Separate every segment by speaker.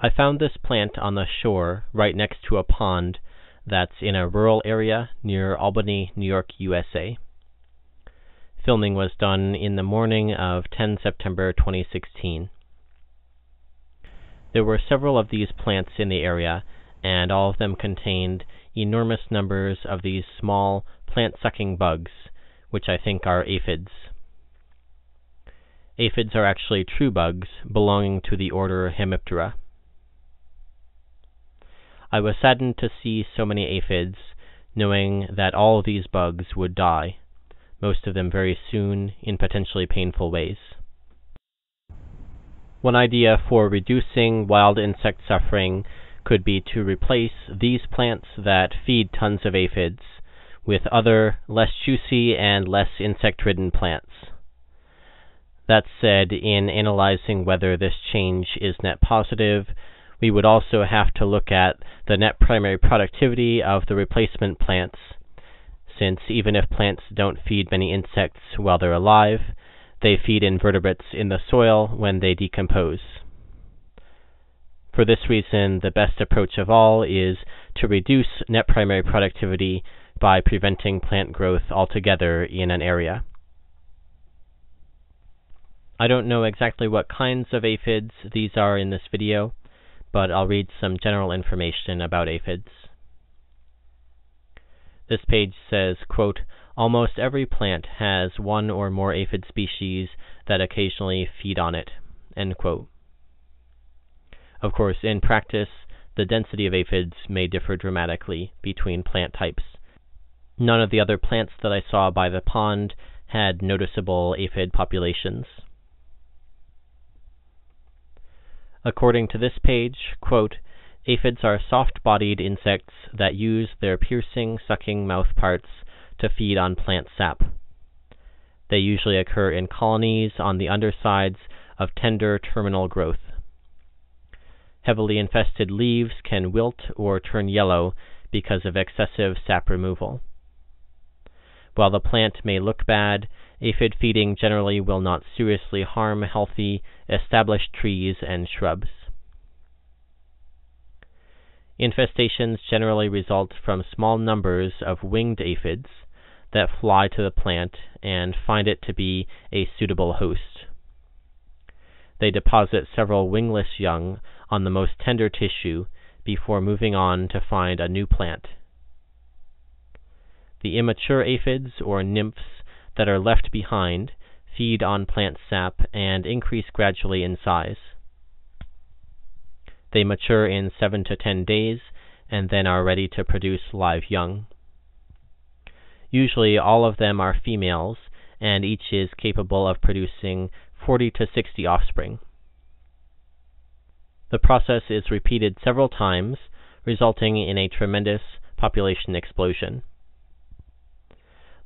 Speaker 1: I found this plant on the shore right next to a pond that's in a rural area near Albany, New York, USA. Filming was done in the morning of 10 September 2016. There were several of these plants in the area, and all of them contained enormous numbers of these small plant-sucking bugs, which I think are aphids. Aphids are actually true bugs belonging to the order Hemiptera. I was saddened to see so many aphids, knowing that all these bugs would die, most of them very soon in potentially painful ways. One idea for reducing wild insect suffering could be to replace these plants that feed tons of aphids with other less juicy and less insect-ridden plants. That said, in analyzing whether this change is net positive, we would also have to look at the net primary productivity of the replacement plants, since even if plants don't feed many insects while they're alive, they feed invertebrates in the soil when they decompose. For this reason, the best approach of all is to reduce net primary productivity by preventing plant growth altogether in an area. I don't know exactly what kinds of aphids these are in this video, but I'll read some general information about aphids. This page says, quote, Almost every plant has one or more aphid species that occasionally feed on it. Of course, in practice, the density of aphids may differ dramatically between plant types. None of the other plants that I saw by the pond had noticeable aphid populations. According to this page, quote, aphids are soft-bodied insects that use their piercing, sucking mouth parts to feed on plant sap. They usually occur in colonies on the undersides of tender terminal growth. Heavily infested leaves can wilt or turn yellow because of excessive sap removal. While the plant may look bad, aphid feeding generally will not seriously harm healthy, established trees and shrubs. Infestations generally result from small numbers of winged aphids that fly to the plant and find it to be a suitable host. They deposit several wingless young on the most tender tissue before moving on to find a new plant. The immature aphids or nymphs that are left behind feed on plant sap and increase gradually in size. They mature in 7 to 10 days and then are ready to produce live young. Usually all of them are females and each is capable of producing 40 to 60 offspring. The process is repeated several times, resulting in a tremendous population explosion.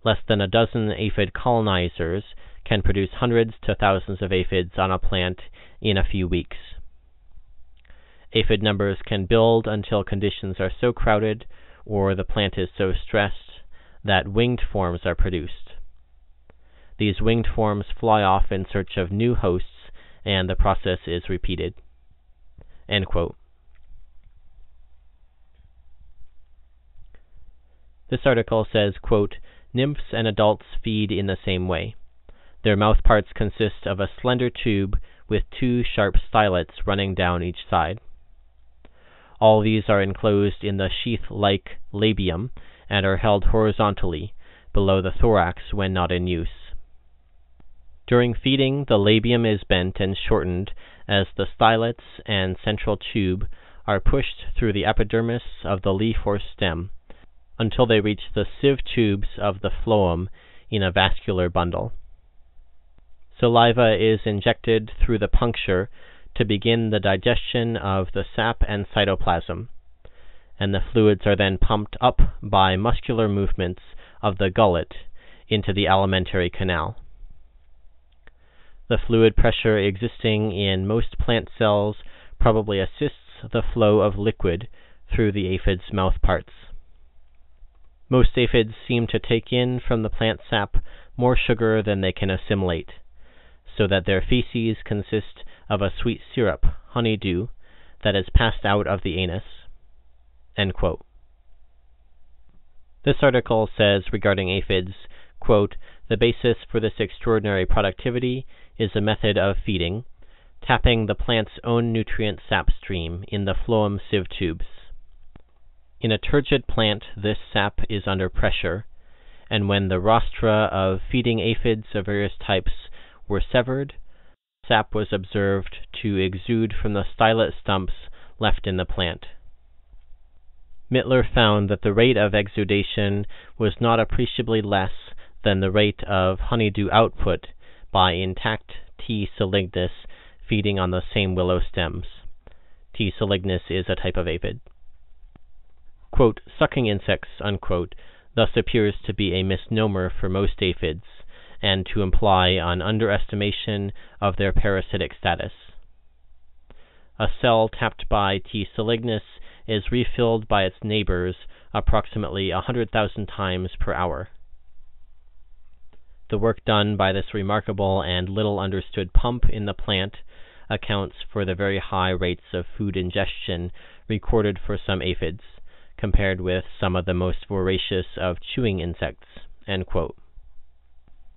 Speaker 1: Less than a dozen aphid colonizers can produce hundreds to thousands of aphids on a plant in a few weeks. Aphid numbers can build until conditions are so crowded or the plant is so stressed that winged forms are produced. These winged forms fly off in search of new hosts, and the process is repeated. This article says, quote, Nymphs and adults feed in the same way. Their mouth parts consist of a slender tube with two sharp stylets running down each side. All these are enclosed in the sheath-like labium and are held horizontally below the thorax when not in use. During feeding, the labium is bent and shortened as the stylets and central tube are pushed through the epidermis of the leaf or stem until they reach the sieve tubes of the phloem in a vascular bundle. Saliva is injected through the puncture to begin the digestion of the sap and cytoplasm, and the fluids are then pumped up by muscular movements of the gullet into the alimentary canal. The fluid pressure existing in most plant cells probably assists the flow of liquid through the aphid's mouth parts. Most aphids seem to take in from the plant sap more sugar than they can assimilate, so that their feces consist of a sweet syrup, honey dew, that is passed out of the anus. This article says regarding aphids, quote, the basis for this extraordinary productivity is a method of feeding, tapping the plant's own nutrient sap stream in the phloem sieve tubes. In a turgid plant, this sap is under pressure, and when the rostra of feeding aphids of various types were severed, sap was observed to exude from the stylet stumps left in the plant. Mittler found that the rate of exudation was not appreciably less than the rate of honeydew output by intact T. salignus feeding on the same willow stems. T. salignus is a type of aphid. Quote, sucking insects, unquote, thus appears to be a misnomer for most aphids, and to imply an underestimation of their parasitic status. A cell tapped by T. salignus is refilled by its neighbors approximately hundred thousand times per hour. The work done by this remarkable and little understood pump in the plant accounts for the very high rates of food ingestion recorded for some aphids, compared with some of the most voracious of chewing insects.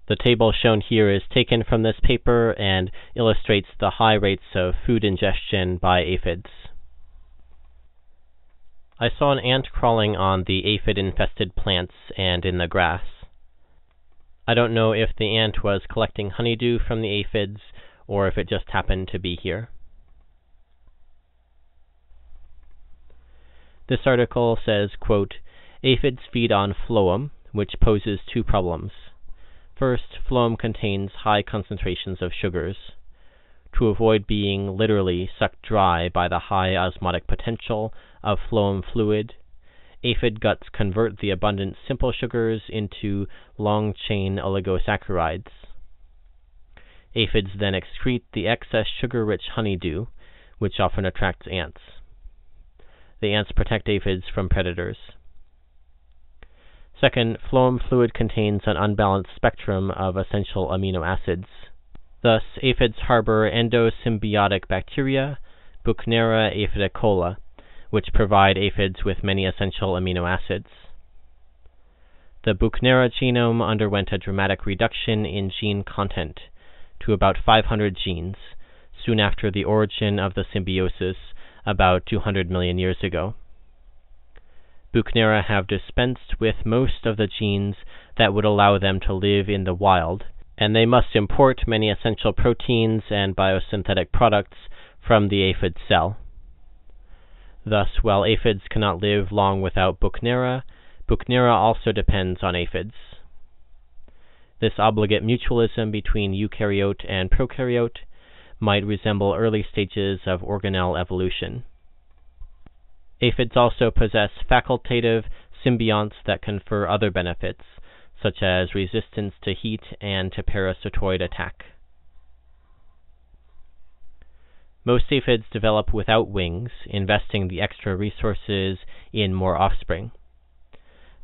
Speaker 1: The table shown here is taken from this paper and illustrates the high rates of food ingestion by aphids. I saw an ant crawling on the aphid-infested plants and in the grass. I don't know if the ant was collecting honeydew from the aphids or if it just happened to be here. This article says, quote, Aphids feed on phloem, which poses two problems. First, phloem contains high concentrations of sugars. To avoid being literally sucked dry by the high osmotic potential of phloem fluid, aphid guts convert the abundant simple sugars into long-chain oligosaccharides. Aphids then excrete the excess sugar-rich honeydew, which often attracts ants. The ants protect aphids from predators. Second, phloem fluid contains an unbalanced spectrum of essential amino acids. Thus, aphids harbor endosymbiotic bacteria, Buchnera aphidicola, which provide aphids with many essential amino acids. The Buchnera genome underwent a dramatic reduction in gene content to about 500 genes soon after the origin of the symbiosis about 200 million years ago. Buchnera have dispensed with most of the genes that would allow them to live in the wild, and they must import many essential proteins and biosynthetic products from the aphid cell. Thus, while aphids cannot live long without Buchnera, Buchnera also depends on aphids. This obligate mutualism between eukaryote and prokaryote might resemble early stages of organelle evolution. Aphids also possess facultative symbionts that confer other benefits, such as resistance to heat and to parasitoid attack. Most aphids develop without wings, investing the extra resources in more offspring.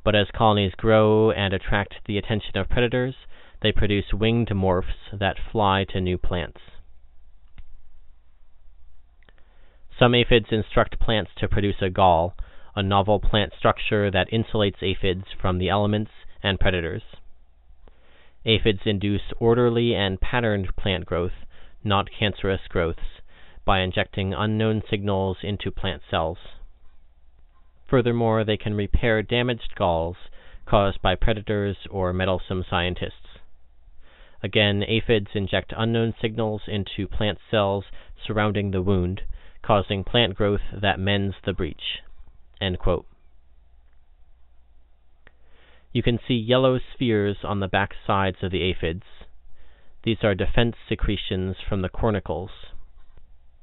Speaker 1: But as colonies grow and attract the attention of predators, they produce winged morphs that fly to new plants. Some aphids instruct plants to produce a gall, a novel plant structure that insulates aphids from the elements and predators. Aphids induce orderly and patterned plant growth, not cancerous growths, by injecting unknown signals into plant cells. Furthermore, they can repair damaged galls caused by predators or meddlesome scientists. Again, aphids inject unknown signals into plant cells surrounding the wound, causing plant growth that mends the breach. You can see yellow spheres on the back sides of the aphids. These are defense secretions from the cornicles.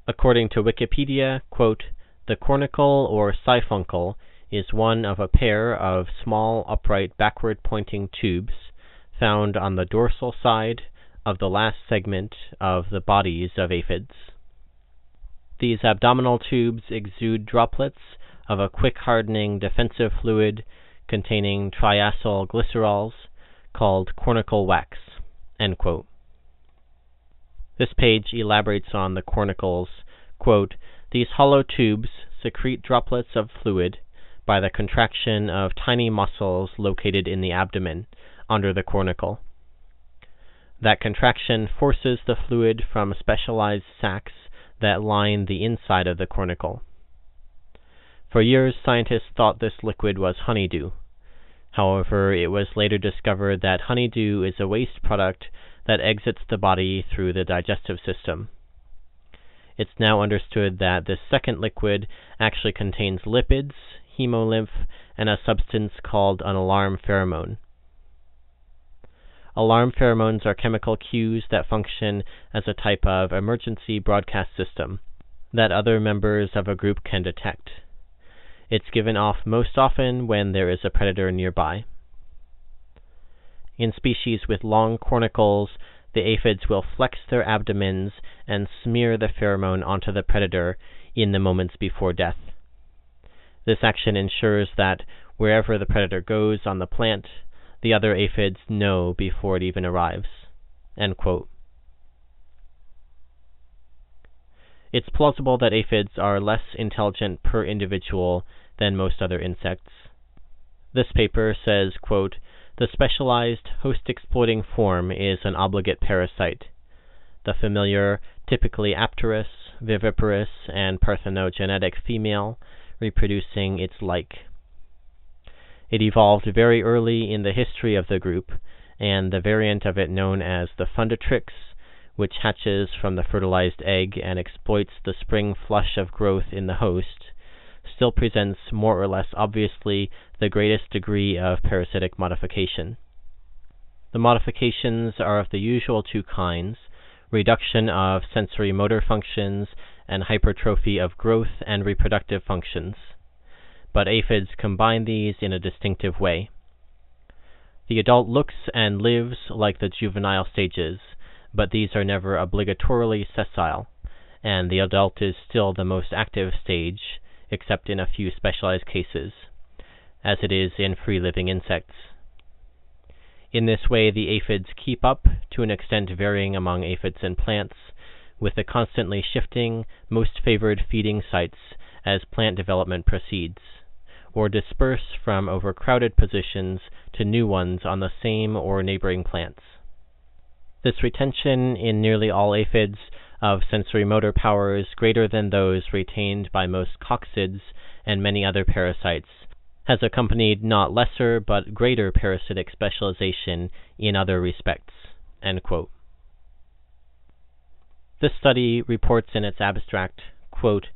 Speaker 1: According to Wikipedia, quote, the cornicle or siphuncle is one of a pair of small upright backward pointing tubes found on the dorsal side of the last segment of the bodies of aphids. These abdominal tubes exude droplets of a quick hardening defensive fluid containing triacyl glycerols called cornicle wax. This page elaborates on the cornicles, quote, These hollow tubes secrete droplets of fluid by the contraction of tiny muscles located in the abdomen under the cornicle. That contraction forces the fluid from specialized sacs that line the inside of the cornicle. For years, scientists thought this liquid was honeydew. However, it was later discovered that honeydew is a waste product that exits the body through the digestive system. It's now understood that this second liquid actually contains lipids, hemolymph, and a substance called an alarm pheromone. Alarm pheromones are chemical cues that function as a type of emergency broadcast system that other members of a group can detect. It's given off most often when there is a predator nearby. In species with long cornicles, the aphids will flex their abdomens and smear the pheromone onto the predator in the moments before death. This action ensures that wherever the predator goes on the plant, the other aphids know before it even arrives. It's plausible that aphids are less intelligent per individual than most other insects. This paper says, quote, the specialized host-exploiting form is an obligate parasite. The familiar, typically apterous, viviparous, and parthenogenetic female reproducing its like. It evolved very early in the history of the group, and the variant of it known as the fundatrix, which hatches from the fertilized egg and exploits the spring flush of growth in the host, still presents more or less obviously the greatest degree of parasitic modification. The modifications are of the usual two kinds reduction of sensory motor functions and hypertrophy of growth and reproductive functions but aphids combine these in a distinctive way. The adult looks and lives like the juvenile stages, but these are never obligatorily sessile, and the adult is still the most active stage, except in a few specialized cases, as it is in free-living insects. In this way, the aphids keep up, to an extent varying among aphids and plants, with the constantly shifting, most favored feeding sites as plant development proceeds or disperse from overcrowded positions to new ones on the same or neighboring plants. This retention in nearly all aphids of sensory motor powers greater than those retained by most coccids and many other parasites has accompanied not lesser but greater parasitic specialization in other respects. This study reports in its abstract, quote,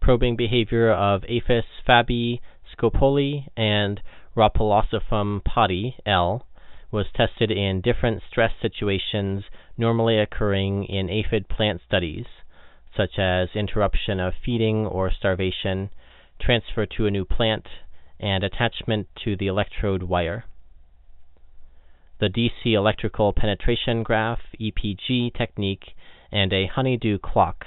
Speaker 1: probing behavior of Aphis fabae Scopoli and Rhopalosiphum padi L. was tested in different stress situations normally occurring in aphid plant studies, such as interruption of feeding or starvation, transfer to a new plant, and attachment to the electrode wire. The DC electrical penetration graph EPG technique and a honeydew clock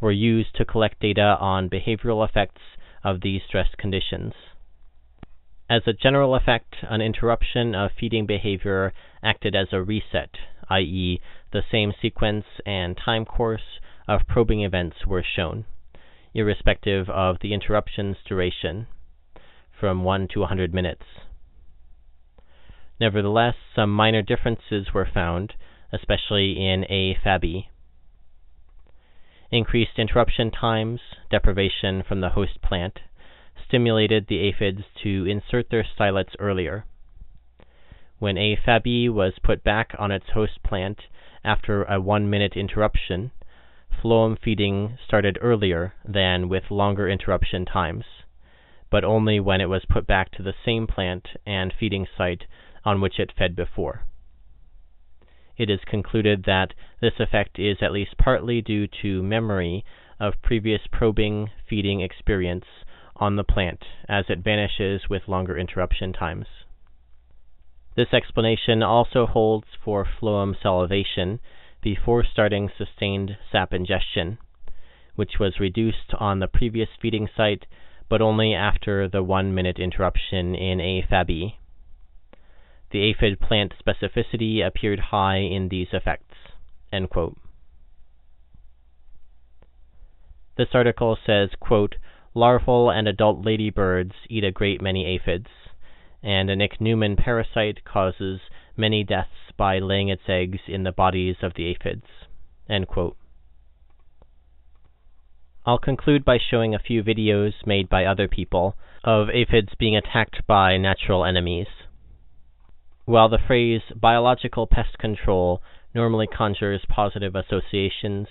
Speaker 1: were used to collect data on behavioral effects of these stress conditions. As a general effect, an interruption of feeding behavior acted as a reset, i.e., the same sequence and time course of probing events were shown, irrespective of the interruption's duration, from 1 to 100 minutes. Nevertheless, some minor differences were found, especially in A. fabae. Increased interruption times, deprivation from the host plant, stimulated the aphids to insert their stylets earlier. When A. fabae was put back on its host plant after a one minute interruption, phloem feeding started earlier than with longer interruption times, but only when it was put back to the same plant and feeding site on which it fed before. It is concluded that this effect is at least partly due to memory of previous probing feeding experience on the plant as it vanishes with longer interruption times. This explanation also holds for phloem salivation before starting sustained sap ingestion, which was reduced on the previous feeding site but only after the one minute interruption in A. fabae. The aphid plant specificity appeared high in these effects. This article says, quote, larval and adult ladybirds eat a great many aphids, and an ichneumon parasite causes many deaths by laying its eggs in the bodies of the aphids. I'll conclude by showing a few videos made by other people of aphids being attacked by natural enemies. While the phrase biological pest control normally conjures positive associations,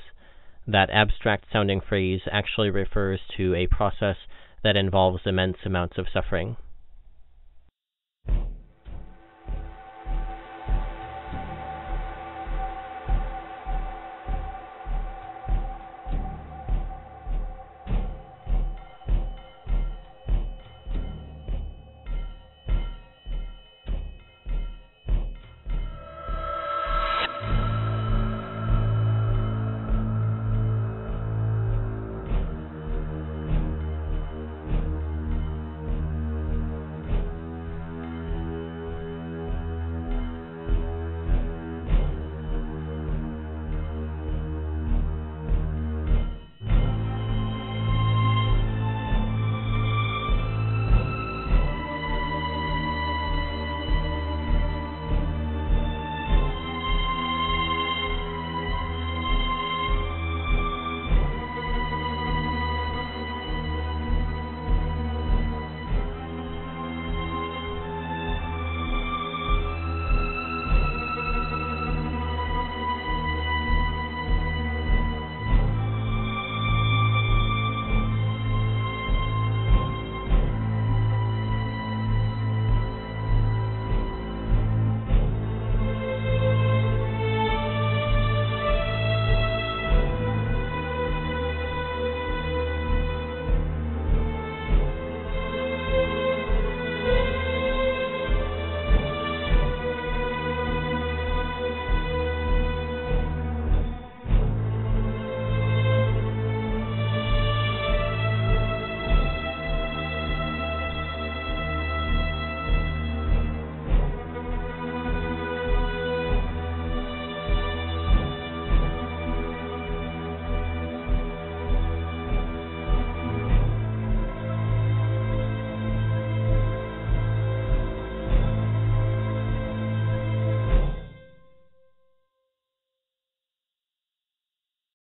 Speaker 1: that abstract sounding phrase actually refers to a process that involves immense amounts of suffering.